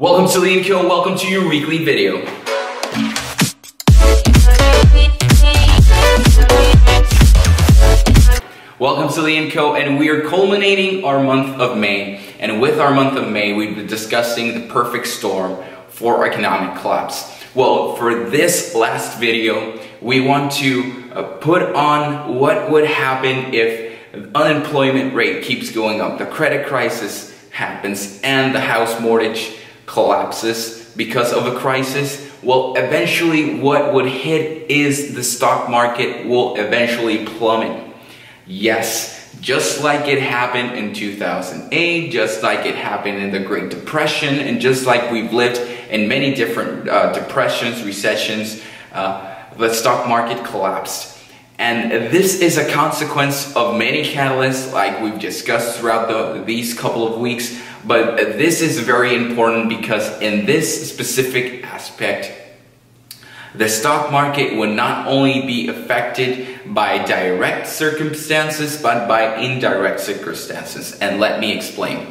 Welcome to LeonCo. Welcome to your weekly video. Welcome to LeonCo. and we are culminating our month of May. And with our month of May, we've been discussing the perfect storm for economic collapse. Well, for this last video, we want to uh, put on what would happen if unemployment rate keeps going up, the credit crisis happens, and the house mortgage collapses because of a crisis, well, eventually what would hit is the stock market will eventually plummet. Yes, just like it happened in 2008, just like it happened in the Great Depression, and just like we've lived in many different uh, depressions, recessions, uh, the stock market collapsed. And this is a consequence of many catalysts like we've discussed throughout the, these couple of weeks. But this is very important because in this specific aspect, the stock market will not only be affected by direct circumstances, but by indirect circumstances. And let me explain.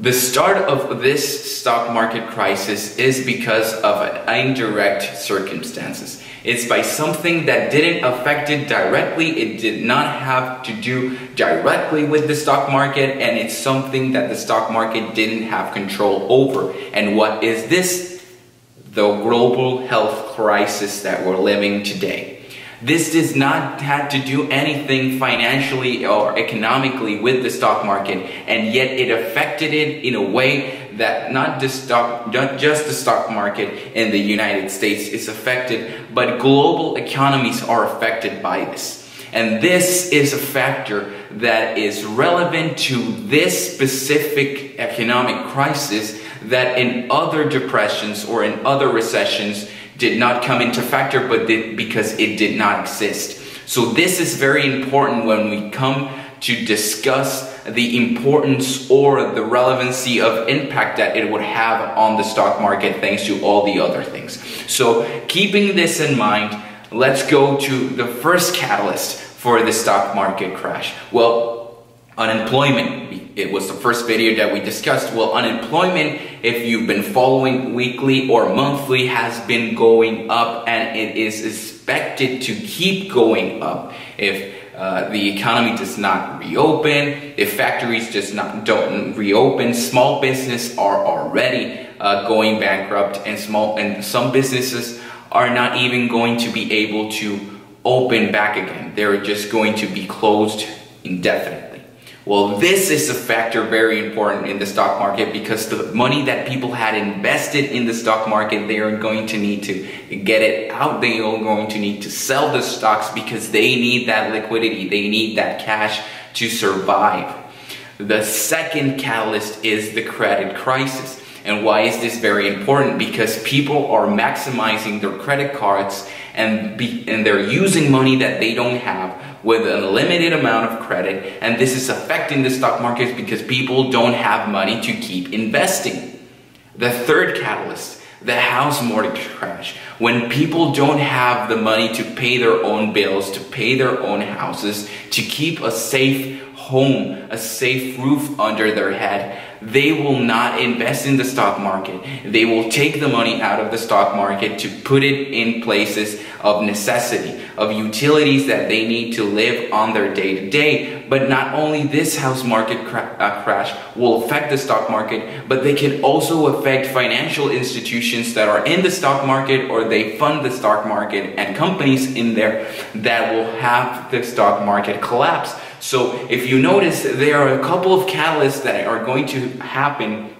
The start of this stock market crisis is because of indirect circumstances. It's by something that didn't affect it directly. It did not have to do directly with the stock market and it's something that the stock market didn't have control over. And what is this? The global health crisis that we're living today. This does not have to do anything financially or economically with the stock market, and yet it affected it in a way that not, the stock, not just the stock market in the United States is affected, but global economies are affected by this. And this is a factor that is relevant to this specific economic crisis that in other depressions or in other recessions did not come into factor, but did, because it did not exist. So this is very important when we come to discuss the importance or the relevancy of impact that it would have on the stock market thanks to all the other things. So keeping this in mind, let's go to the first catalyst for the stock market crash. Well, unemployment it was the first video that we discussed. Well, unemployment, if you've been following weekly or monthly, has been going up and it is expected to keep going up if uh, the economy does not reopen, if factories just not don't reopen, small business are already uh, going bankrupt, and small and some businesses are not even going to be able to open back again. They're just going to be closed indefinitely. Well, this is a factor very important in the stock market because the money that people had invested in the stock market, they are going to need to get it out. They are going to need to sell the stocks because they need that liquidity. They need that cash to survive. The second catalyst is the credit crisis. And why is this very important? Because people are maximizing their credit cards and, be, and they're using money that they don't have with a limited amount of credit. And this is affecting the stock markets because people don't have money to keep investing. The third catalyst, the house mortgage crash. When people don't have the money to pay their own bills, to pay their own houses, to keep a safe home, a safe roof under their head, they will not invest in the stock market. They will take the money out of the stock market to put it in places of necessity, of utilities that they need to live on their day to day. But not only this house market cra uh, crash will affect the stock market, but they can also affect financial institutions that are in the stock market or they fund the stock market and companies in there that will have the stock market collapse. So if you notice, there are a couple of catalysts that are going to happen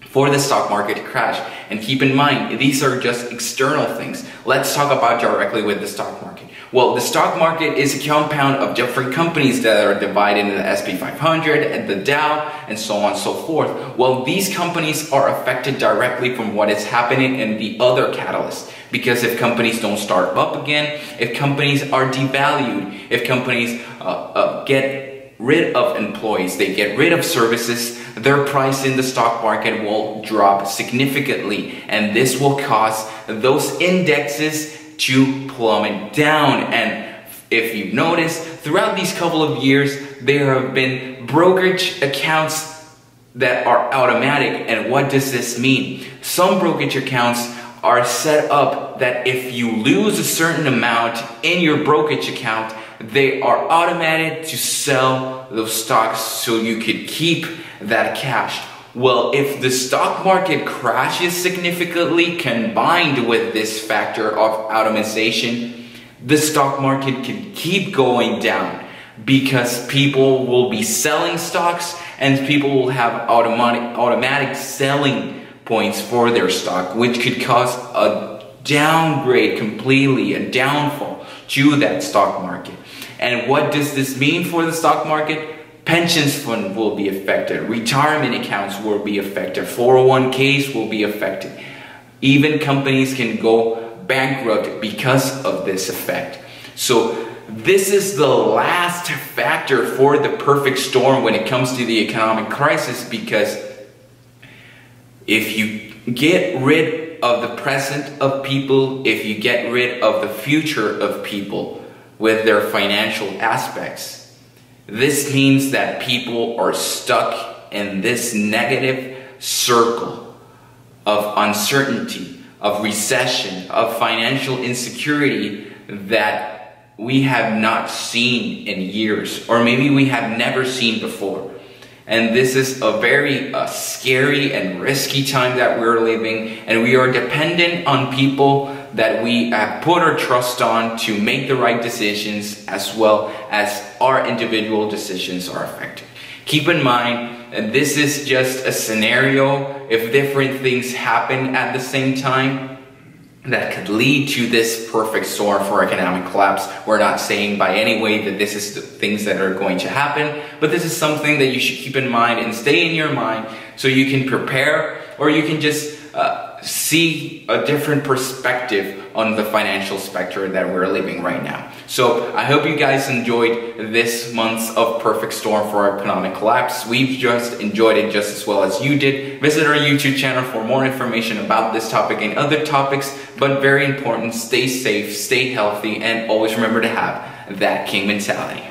for the stock market to crash. And keep in mind, these are just external things. Let's talk about directly with the stock market. Well, the stock market is a compound of different companies that are divided into the S&P 500 and the Dow and so on and so forth. Well, these companies are affected directly from what is happening in the other catalysts. Because if companies don't start up again, if companies are devalued, if companies uh, uh, get rid of employees, they get rid of services, their price in the stock market will drop significantly. And this will cause those indexes to plummet down. And if you've noticed, throughout these couple of years, there have been brokerage accounts that are automatic. And what does this mean? Some brokerage accounts are set up that if you lose a certain amount in your brokerage account, they are automated to sell those stocks so you could keep that cash. Well, if the stock market crashes significantly combined with this factor of automation, the stock market can keep going down because people will be selling stocks and people will have automatic, automatic selling points for their stock, which could cause a downgrade completely, a downfall to that stock market. And what does this mean for the stock market? Pensions fund will be affected, retirement accounts will be affected, 401ks will be affected. Even companies can go bankrupt because of this effect. So this is the last factor for the perfect storm when it comes to the economic crisis because if you get of the present of people, if you get rid of the future of people with their financial aspects, this means that people are stuck in this negative circle of uncertainty, of recession, of financial insecurity that we have not seen in years, or maybe we have never seen before. And this is a very uh, scary and risky time that we're living, and we are dependent on people that we have put our trust on to make the right decisions as well as our individual decisions are affected. Keep in mind that this is just a scenario if different things happen at the same time that could lead to this perfect storm for economic collapse. We're not saying by any way that this is the things that are going to happen, but this is something that you should keep in mind and stay in your mind so you can prepare or you can just uh, see a different perspective on the financial spectrum that we're living right now. So I hope you guys enjoyed this month's of perfect storm for our economic collapse. We've just enjoyed it just as well as you did. Visit our YouTube channel for more information about this topic and other topics, but very important, stay safe, stay healthy, and always remember to have that king mentality.